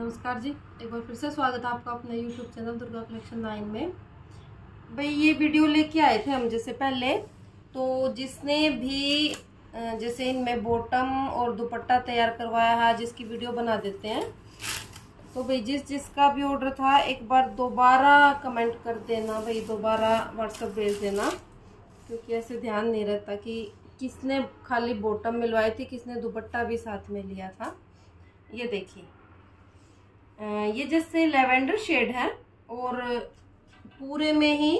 नमस्कार जी, एक बार फिर से स्वागत है आपका अपने YouTube channel Durga collection nine में। भाई, ये वीडियो लेके आए थे हम जैसे पहले तो जिसने भी जैसे इनमें बॉटम और दुपट्टा तैयार करवाया है जिसकी वीडियो बना देते हैं। तो भाई, जिस जिसका भी ऑर्डर था, एक बार दोबारा कमेंट कर देना, भाई, दोबारा व्हाट्सअप भेज देना, क्योंकि ऐसे ध्यान नहीं रहता कि किसने खाली बॉटम मिलवाई थी, किसने दुपट्टा भी साथ में लिया था। ये देखिए। ये जैसे लेवेंडर शेड है और पूरे में ही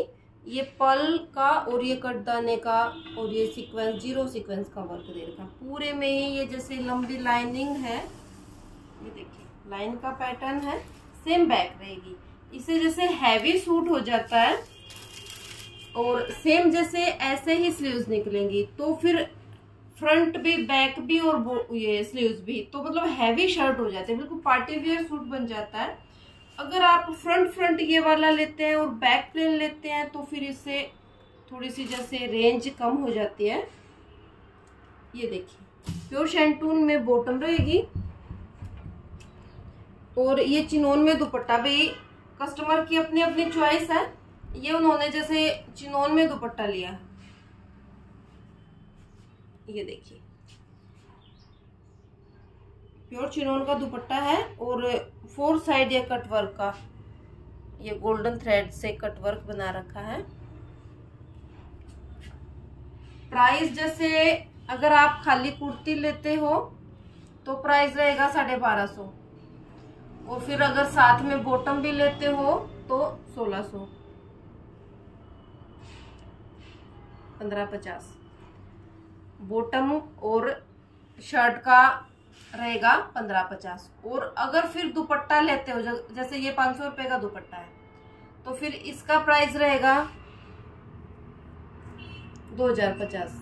ये पल का और ये कटदाने का और ये सीक्वेंस ज़ीरो सीक्वेंस का वर्क दे रखा पूरे में ही ये जैसे लंबी लाइनिंग है। ये देखिए लाइन का पैटर्न है सेम बैक रहेगी। इसे जैसे हैवी सूट हो जाता है और सेम जैसे ऐसे ही स्लीव्स निकलेंगी। तो फिर फ्रंट भी, बैक भी और ये स्लीव्स भी। तो मतलब हैवी शर्ट हो जाते हैं, बिल्कुल पार्टी वियर सूट बन जाता है। अगर आप फ्रंट फ्रंट ये वाला लेते हैं और बैक प्लेन लेते हैं तो फिर इससे थोड़ी सी जैसे रेंज कम हो जाती है। ये देखिए प्योर शैंटून में बॉटम रहेगी। और ये चिनोन में दुपट्टा भी कस्टमर की अपनी अपनी चॉइस है। ये उन्होंने जैसे चिनोन में दुपट्टा लिया। है ये देखिए। प्योर चिनोन का दुपट्टा है और फोर साइड या कट वर्क का, ये गोल्डन थ्रेड से कट वर्क बना रखा है। प्राइस जैसे अगर आप खाली कुर्ती लेते हो तो प्राइस रहेगा साढ़े बारह सौ। और फिर अगर साथ में बॉटम भी लेते हो तो सोलह सौ। पंद्रह पचास। बॉटम और शर्ट का रहेगा पंद्रह पचास। और अगर फिर दुपट्टा लेते हो जैसे ये पाँच सौ रुपये का दुपट्टा है तो फिर इसका प्राइस रहेगा दो हज़ार पचास।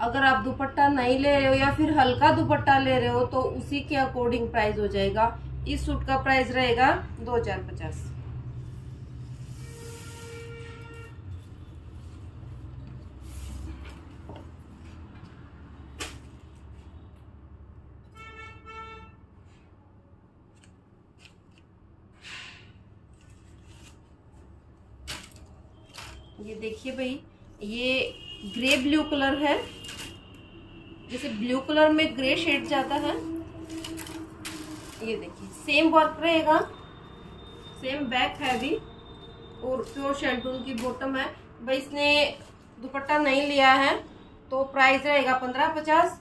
अगर आप दुपट्टा नहीं ले रहे हो या फिर हल्का दुपट्टा ले रहे हो तो उसी के अकॉर्डिंग प्राइस हो जाएगा। इस सूट का प्राइस रहेगा दो हज़ार पचास। ये देखिए भाई, ये ग्रे ब्लू कलर है। जैसे ब्लू कलर में ग्रे शेड जाता है। ये देखिए सेम वर्क रहेगा। सेम बैक है भी और प्योर शेंटून की बॉटम है। भाई, इसने दुपट्टा नहीं लिया है तो प्राइस रहेगा पंद्रह पचास।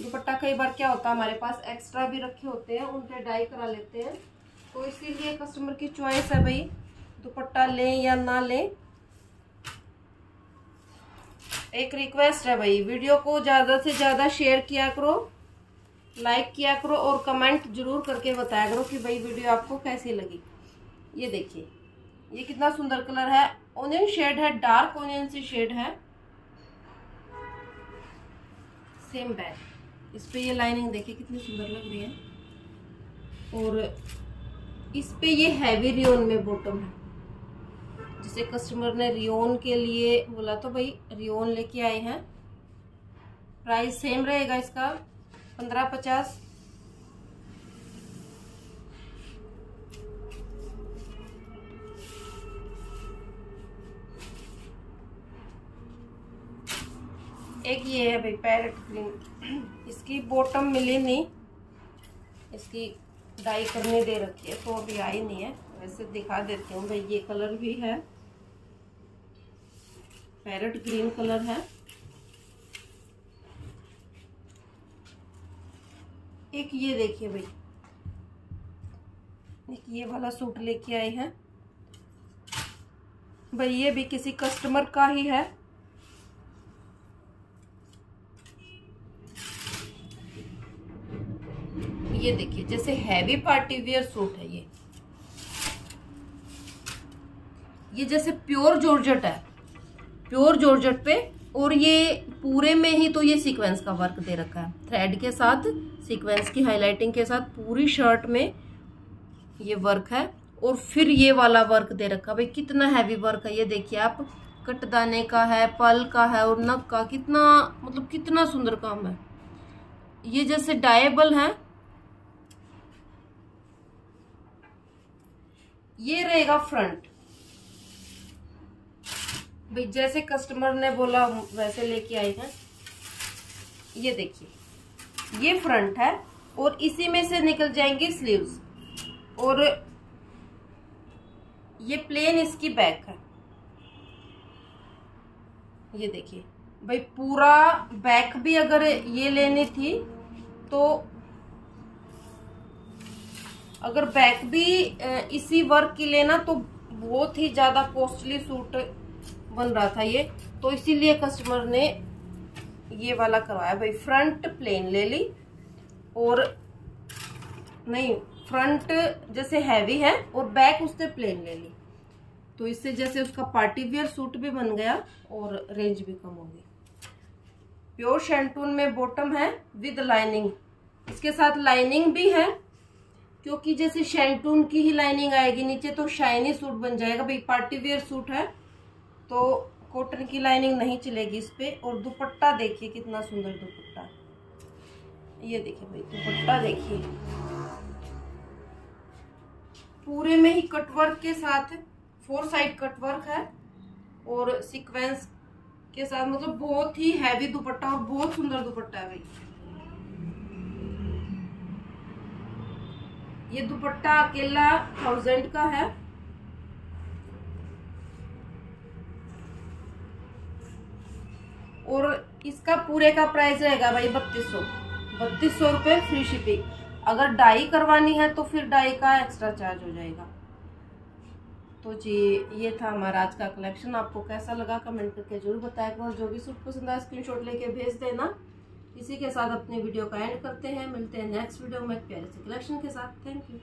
दुपट्टा कई बार क्या होता है, हमारे पास एक्स्ट्रा भी रखे होते हैं, उनके डाई करा लेते हैं। तो इसीलिए कस्टमर की चॉइस है भाई, दुपट्टा लें या ना लें। एक रिक्वेस्ट है भाई वीडियो को ज़्यादा से ज़्यादा शेयर किया करो लाइक किया करो और कमेंट ज़रूर करके बताया करो कि भाई वीडियो आपको कैसी लगी। ये देखिए, ये कितना सुंदर कलर है। ओनियन शेड है डार्क ओनियन सी शेड है। सेम बैग इस पर ये लाइनिंग देखिए कितनी सुंदर लग रही है। और इस पे ये हैवी रियोन में बॉटम है। जिसे कस्टमर ने रियोन के लिए बोला तो भाई रियोन लेके आए हैं। प्राइस सेम रहेगा इसका, पंद्रह पचास। एक ये है भाई पैरेट ग्रीन इसकी बॉटम मिली नहीं। इसकी डाई करने दे रखी है तो अभी आई नहीं है। वैसे दिखा देती हूँ, भाई, ये कलर भी है। पैरट ग्रीन कलर है। एक ये देखिए भाई। एक ये वाला सूट लेके आए हैं। भाई, ये भी किसी कस्टमर का ही है। ये देखिए, जैसे हैवी पार्टी वियर सूट है ये। ये जैसे प्योर जॉर्जेट है। प्योर जॉर्जेट पे, और ये पूरे में ही तो ये सीक्वेंस का वर्क दे रखा है। थ्रेड के साथ सीक्वेंस की हाइलाइटिंग के साथ पूरी शर्ट में ये वर्क है, और फिर ये वाला वर्क दे रखा भाई, कितना हैवी वर्क है ये देखिए आप। कटदाने का है, पल का है, और नक का कितना मतलब कितना सुंदर काम है। ये जैसे डायबल है ये रहेगा फ्रंट भाई, जैसे कस्टमर ने बोला वैसे लेके आई है। ये देखिए। ये फ्रंट है और इसी में से निकल जाएँगे स्लीव्स और ये प्लेन इसकी बैक है। ये देखिए। भाई, पूरा बैक भी अगर ये लेनी थी तो अगर बैक भी इसी वर्क की लेना तो बहुत ही ज़्यादा कॉस्टली सूट बन रहा था ये। तो इसीलिए कस्टमर ने ये वाला करवाया। भाई फ्रंट प्लेन ले ली और नहीं फ्रंट जैसे हैवी है और बैक उससे प्लेन ले ली। तो इससे जैसे उसका पार्टी वियर सूट भी बन गया और रेंज भी कम होगी प्योर शेंटून में बॉटम है विद लाइनिंग इसके साथ लाइनिंग भी है क्योंकि जैसे शैंटून की ही लाइनिंग आएगी नीचे तो शाइनी सूट बन जाएगा। भाई पार्टी वेयर सूट है तो कॉटन की लाइनिंग नहीं चलेगी इस पर और दुपट्टा देखिए, कितना सुंदर दुपट्टा। ये देखिए भाई, दुपट्टा देखिए। पूरे में ही कटवर्क के साथ फोर साइड कटवर्क है, और सीक्वेंस के साथ मतलब बहुत ही हैवी दुपट्टा और बहुत सुंदर दुपट्टा है भाई। ये दुपट्टा अकेला थाउज़ेंड का है। और इसका पूरे का प्राइस रहेगा भाई बत्तीस सौ। बत्तीस सौ रुपये फ्री शिपिंग अगर डाई करवानी है तो फिर डाई का एक्स्ट्रा चार्ज हो जाएगा। तो जी, ये था हमारा आज का कलेक्शन आपको कैसा लगा? कमेंट करके ज़रूर बताएगा जो भी सूट पसंद आए स्क्रीनशॉट लेके भेज देना। इसी के साथ अपनी वीडियो का एंड करते हैं। मिलते हैं नेक्स्ट वीडियो में प्यारे से कलेक्शन के साथ। Thank you